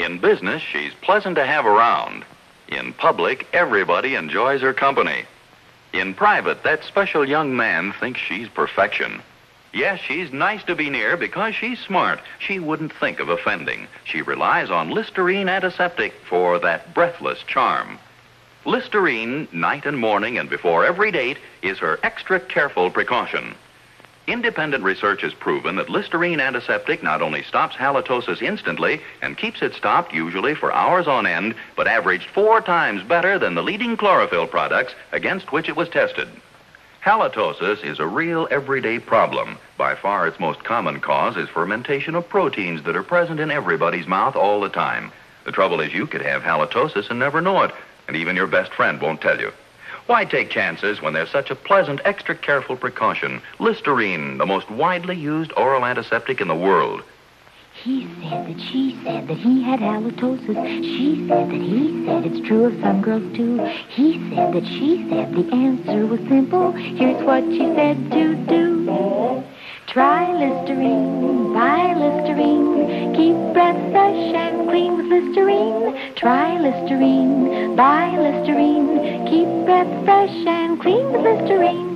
In business, she's pleasant to have around. In public, everybody enjoys her company. In private, that special young man thinks she's perfection. Yes, she's nice to be near because she's smart. She wouldn't think of offending. She relies on Listerine Antiseptic for that breathless charm. Listerine, night and morning and before every date, is her extra careful precaution. Independent research has proven that Listerine Antiseptic not only stops halitosis instantly and keeps it stopped usually for hours on end, but averaged four times better than the leading chlorophyll products against which it was tested. Halitosis is a real everyday problem. By far its most common cause is fermentation of proteins that are present in everybody's mouth all the time. The trouble is you could have halitosis and never know it, and even your best friend won't tell you. Why take chances when there's such a pleasant, extra careful precaution? Listerine, the most widely used oral antiseptic in the world. He said that she said that he had halitosis. She said that he said it's true of some girls too. He said that she said the answer was simple. Here's what she said to do. Try Listerine, buy Listerine. Keep breath fresh Listerine. Try Listerine, buy Listerine. Keep breath fresh and clean with Listerine.